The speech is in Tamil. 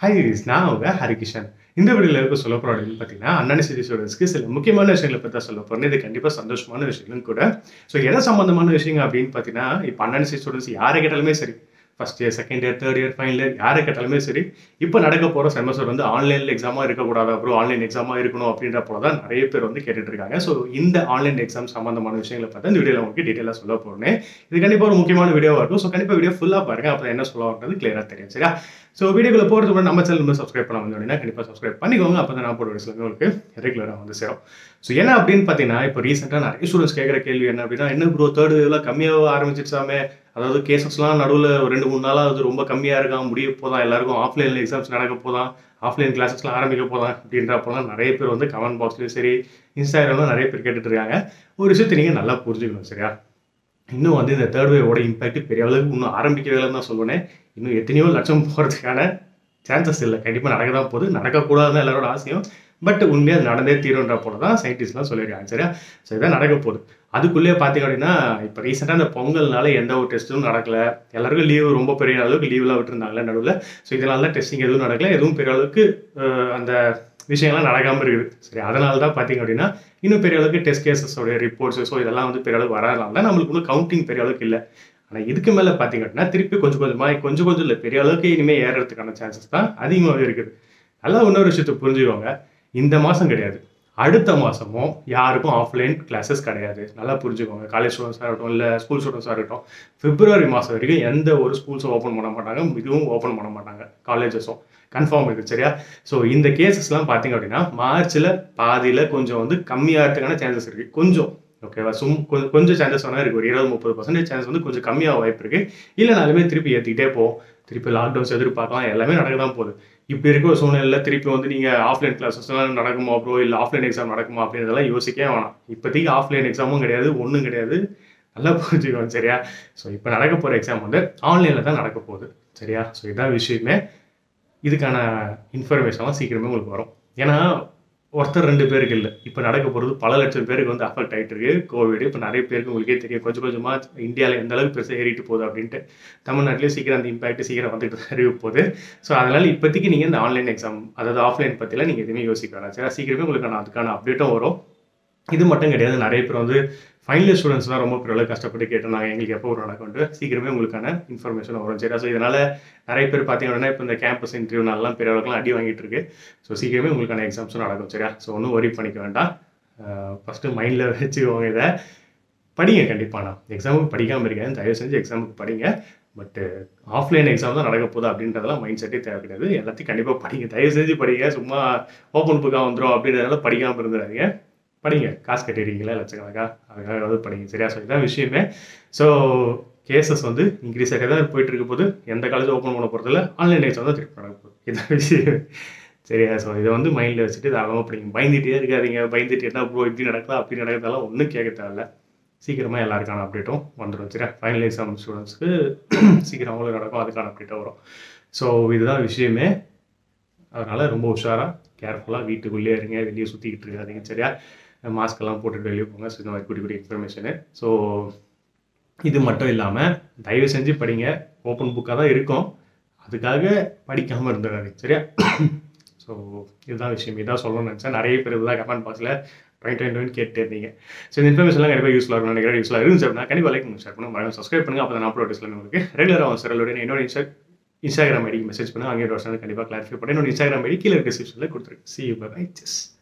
ஹாய் நான் உங்க ஹரிகிஷன். இந்த வீடியோவில் இருக்க சொல்ல போகிற அப்படின்னு பார்த்தீங்கன்னா அண்ணன் சிட்டி ஸ்டூடெண்ட்ஸ்க்கு சில முக்கியமான விஷயங்களை பற்றி தான் சொல்ல போகிறேன் இது கண்டிப்பாக சந்தோஷமான விஷயங்களும் கூட. ஸோ எதை சம்மந்தமான விஷயங்க அப்படின்னு பார்த்தீங்கன்னா இப்போ அண்ணன் சிட்டி ஸ்டூடெண்ட்ஸ் யாரை கேட்டாலுமே சரி first year second year third year final year யாரை கேட்டாலுமே சரி இப்போ நடக்க போகிற செமஸ்டர் வந்து ஆன்லைனில் எக்ஸாமாக இருக்கக்கூடாது அப்புறம் ஆன்லைன் எக்ஸாமாக இருக்கணும் அப்படின்ற போல தான் நிறைய பேர் வந்து கேட்டுட்டு இருக்காங்க. ஸோ இந்த ஆன்லைன் எக்ஸாம் சம்மந்தமான விஷயங்களை பார்த்து இந்த வீடியோவில் உங்களுக்கு டீட்டெயிலாக சொல்ல போகிறேன் இது கண்டிப்பாக ஒரு முக்கியமான வீடியோவாக இருக்கும். ஸோ கண்டிப்பாக வீடியோ ஃபுல்லாக பாருங்கள் அப்புறம் என்ன சொல்ல வரது கிளியராக தெரியும். சரியா? ஸோ வீடியோக்குள்ள போகிறது கூட நம்ம சேனல் வந்து சப்ஸ்கிரைப் பண்ண வந்து அப்படின்னா கண்டிப்பாக சப்ஸ்கிரைப் பண்ணிக்கோங்க. அப்போ தான் நான் போடுற வீடியோஸ் உங்களுக்கு ரெகுலராக வந்து சேரும். ஸோ என்ன அப்படின்னு பார்த்தீங்கன்னா இப்போ ரீசெண்டாக நிறைய ஸ்டூடெண்ட்ஸ் கேட்குற கேள்வி என்ன அப்படின்னா என்ன ப்ரோ தேர்டு இதெல்லாம் கம்மியாக ஆரம்பிச்சிருச்சாமே? அதாவது கேசஸ்லாம் நடுவில் ஒரு ரெண்டு மூணு நாளாக அது ரொம்ப கம்மியாக இருக்கான் முடிய போதான். எல்லாருக்கும் ஆஃப்லைனில் எக்ஸாம்ஸ் நடக்க போதான். ஆஃப்லைன் கிளாஸஸ்லாம் ஆரம்பிக்க போதான் அப்படின்றப்பெல்லாம் நிறைய பேர் வந்து கமெண்ட் பாக்ஸ்லேயும் சரி இன்ஸ்டாகிராமில் நிறைய பேர் கேட்டுட்டு இருக்காங்க. ஒரு விஷயத்தை நீங்கள் நல்லா புரிஞ்சுக்கணும் சரியா? இன்னும் வந்து இந்த தேர்ட் வேவோட இம்பாக்ட் பெரிய அளவுக்கு இன்னும் ஆரம்பிக்கவே தான் சொல்லுவேன். இன்னும் எத்தனையோ லட்சம் போகிறதுக்கான சான்சஸ் இல்லை. கண்டிப்பாக நடக்க தான் போகுது. நடக்கக்கூடாதுன்னு எல்லாரோட ஆசையும். பட் உண்மையாக அது நடந்தே தீருன்ற போல தான் சயின்டிஸ்ட்லாம் சொல்லியிருக்காங்க சரியா? ஸோ இதான் நடக்க போகுது. அதுக்குள்ளேயே பார்த்தீங்க அப்படின்னா இப்போ ரீசெண்டாக அந்த பொங்கல்னால எந்த ஒரு டெஸ்ட்டும் நடக்கல. எல்லாருக்கும் லீவு ரொம்ப பெரிய அளவுக்கு லீவ்லாம் விட்டுருந்தாங்களே நடுவில். ஸோ இதனால டெஸ்டிங் எதுவும் நடக்கல. எதுவும் பெரிய அளவுக்கு அந்த விஷயங்கள்லாம் நடக்காமல் இருக்குது. சரி அதனால தான் பார்த்தீங்க அப்படின்னா இன்னும் பெரிய அளவுக்கு டெஸ்ட் கேசஸோடைய ரிப்போர்ட்ஸ் ஸோ இதெல்லாம் வந்து பெரிய அளவுக்கு வராதனால நம்மளுக்கு இன்னும் கவுண்டிங் பெரிய அளவுக்கு இல்லை. ஆனால் இதுக்கு மேலே பார்த்தீங்க அப்படின்னா திருப்பி கொஞ்சம் கொஞ்சமாக கொஞ்சம் கொஞ்சம் இல்லை பெரிய அளவுக்கு இனிமேல் ஏறுறதுக்கான சான்சஸ் தான் அதிகமாகவே இருக்குது. நல்லா இன்னொரு விஷயத்தை புரிஞ்சுக்கோங்க. இந்த மாதம் கிடையாது. அடுத்த மாதமும் யாருக்கும் ஆஃப்லைன் கிளாஸஸ் கிடையாது. நல்லா புரிஞ்சுக்கோங்க. காலேஜ் ஸ்டூடெண்ட்ஸாக இருக்கட்டும் இல்லை ஸ்கூல் ஸ்டூடெண்ட்ஸாக இருக்கட்டும் பிப்ரவரி மாதம் வரைக்கும் எந்த ஒரு ஸ்கூல்ஸும் ஓப்பன் பண்ண மாட்டாங்க. இதுவும் ஓப்பன் பண்ண மாட்டாங்க. காலேஜஸும் கன்ஃபார்ம் இருக்குது சரியா? ஸோ இந்த கேசஸ்லாம் பார்த்தீங்க அப்படின்னா மார்ச்சில் பாதியில் கொஞ்சம் வந்து கம்மியாகிறதுக்கான சான்சஸ் இருக்குது கொஞ்சம் ஓகேவா சும் கொஞ்சம் கொஞ்சம் சான்சஸ் வேணா இருக்குது ஒரு இருபது முப்பது பர்சன்டேஜ் சான்ஸ் வந்து கொஞ்சம் கம்மியாக வாய்ப்பு இருக்குது இல்லைனாலுமே திருப்பி ஏற்றிக்கிட்டே போவோம் திருப்பி லாக்டவுன்ஸ் எதிர்பார்க்கலாம். எல்லாமே நடக்க தான் போகுது. இப்படி இருக்க சூழ்நிலையில் திருப்பி வந்து நீங்கள் ஆஃப்லைன் கிளாஸஸ்லாம் நடக்குமா ப்ரோ இல்லை ஆஃப்லைன் எக்ஸாம் நடக்குமா அப்படின்றதெல்லாம் யோசிக்கவே வேணாம். இப்போதைக்கு ஆஃப்லைன் எக்ஸாமும் கிடையாது ஒன்றும் கிடையாது. நல்லா புரிஞ்சுக்கணும் சரியா? ஸோ இப்போ நடக்க போகிற எக்ஸாம் வந்து ஆன்லைனில் தான் நடக்க போகுது சரியா? ஸோ இதான் விஷயமே. இதுக்கான இன்ஃபர்மேஷன்லாம் சீக்கிரமே உங்களுக்கு வரும். ஏன்னா ஒருத்தர் ரெண்டு பேருக்கு இல்லை. இப்போ நடக்க போகிறது பல லட்சம் பேருக்கு வந்து அஃபெக்ட் ஆகிட்டு இருக்கு. கோவிட் இப்போ நிறைய பேருக்கு உங்களுக்கே தெரியும். கொஞ்சம் கொஞ்சமாக இந்தியாவில் எந்த அளவுக்கு பெருசாக ஏறிட்டு போகுது அப்படின்ட்டு தமிழ்நாட்டிலே சீக்கிரம் அந்த இம்பாக்ட் சீக்கிரம் வந்துட்டு அறிவு போகுது. ஸோ அதனால் இப்போதைக்கு நீங்கள் இந்த ஆன்லைன் எக்ஸாம் அதாவது ஆஃப்லைன் பற்றிலாம் நீங்கள் எதுவுமே யோசிக்க வேணாம். சரி சீக்கிரமே உங்களுக்கு நான் அதுக்கான அப்டேட்டும் வரும். இது மட்டும் கிடையாது. நிறைய பேர் வந்து ஃபைனல் ஸ்டூடெண்ட்ஸ் தான் ரொம்ப பெரிய கஷ்டப்பட்டு கேட்டிருந்தாங்க. எங்களுக்கு எப்போ ஒரு நடக்கும்ட்டு சீக்கிரமே உங்களுக்கான இன்ஃபர்மேஷன் வரும். சரி ஸோ இதனால் நிறைய பேர் பார்த்தீங்கன்னா இப்போ இந்த கேம்பஸ் இன்டர்வியூ நல்லா பெரிய அளவுக்குலாம் அடி வாங்கிட்டு இருக்கு. ஸோ சீக்கிரமே உங்களுக்கான எக்ஸாம்ஸும் நடக்கும். சரியா? ஸோ ஒன்றும் ஒரி பண்ணிக்க வேண்டாம். ஃபஸ்ட்டு மைண்டில் வச்சுக்கோங்க இதை. படிங்க கண்டிப்பாக நான் எக்ஸாமுக்கு படிக்காமல் இருக்கேன் தயவு செஞ்சு எக்ஸாமுக்கு படிங்க. பட்டு ஆஃப்லைன் எக்ஸாம் தான் நடக்க போகுது அப்படின்றதெல்லாம் மைண்ட் செட்டே தேவை கிடையாது. எல்லாத்தையும் கண்டிப்பாக படிங்க. தயவு செஞ்சு படிங்க. சும்மா ஓப்பன் புக்காக வந்துடும் அப்படின்றதெல்லாம் படிக்காமல் இருந்துடாதீங்க. படிங்க. காசு கட்டிடுறீங்களா? லட்சக்கணக்கா அதுக்காக ஏதாவது படிங்க. சரியா? ஸோ இதான் விஷயமே. ஸோ கேசஸ் வந்து இன்க்ரீஸ் ஆகிட்டே தான் போயிட்டு இருக்க போது எந்த காலேஜ் ஓப்பன் பண்ண போகிறதில்ல ஆன்லைன் எக்ஸாம் தான் திருப்பி நடக்க போகுது. இதான் விஷயம். சரியா? ஸோ இதை வந்து மைண்டில் வச்சுட்டு தாராளமாக படிங்க. பயந்துட்டே இருக்காதீங்க. பயந்துட்டு என்ன ப்ரோ இப்படி நடக்கலாம் அப்படி நடக்கிறதெல்லாம் ஒன்றும் கேட்க தேவையில்ல. சீக்கிரமாக எல்லாருக்கான அப்டேட்டும் வந்துடும். சரியா? ஃபைனல் எக்ஸாம் ஸ்டூடெண்ட்ஸ்க்கு சீக்கிரம் அவங்களுக்கு நடக்கும். அதுக்கான அப்டேட்டும் வரும். ஸோ இதுதான் விஷயமே. அதனால் ரொம்ப உஷாராக கேர்ஃபுல்லாக வீட்டுக்குள்ளேயே இருங்க. வெளியே சுற்றிக்கிட்டு இருக்காதிங்க. சரியா? மாஸ்க்கெல்லாம் போட்டுட்டு வெளியே போங்க. ஸோ இந்த மாதிரி குட்டி குட்டி இன்ஃபர்மேஷனு ஸோ இது மட்டும் இல்லாமல் தயவு செஞ்சு படிங்க. ஓப்பன் புக்காக தான் இருக்கும். அதுக்காக படிக்காமல் இருந்துடாது சரியா? ஸோ இதுதான் விஷயம். இதான் சொல்லணும்னு நினச்சேன். நிறைய பேர் இதுதான் கமெண்ட் பாக்ஸில் ட்ரெயின் ட்ரெயின் ட்ரெயின் கேட்டு இருந்தீங்க. ஸோ இந்த இன்ஃபர்மேஷன்லாம் கண்டிப்பாக யூஸ்ஃபுல்லாக இருக்கும் நினைக்கிறேன். யூஸ்ஃபுல்லாக இருந்துச்சு அப்படின்னா கண்டிப்பாக லைக் பண்ணுங்க ஷேர் பண்ணுங்க. மறக்காம சப்ஸ்கிரைப் பண்ணுங்க. அப்போ தான் அப்லோட் டிஸ்பிளே உங்களுக்கு ரெகுலராக வந்து சார் என்னோட இன்ஸ்டா இன்ஸ்டாகிராம் ஐடிக்கு மெசேஜ் பண்ணுங்க. அங்கே ஒரு கண்டிப்பாக கிளாரிஃபை பண்ணி என்னோட இன்ஸ்டாகிராம் ஐடி கீழே டிஸ்கிரிப்ஷனில் கொடுத்துருக்கு சி பை ஜஸ்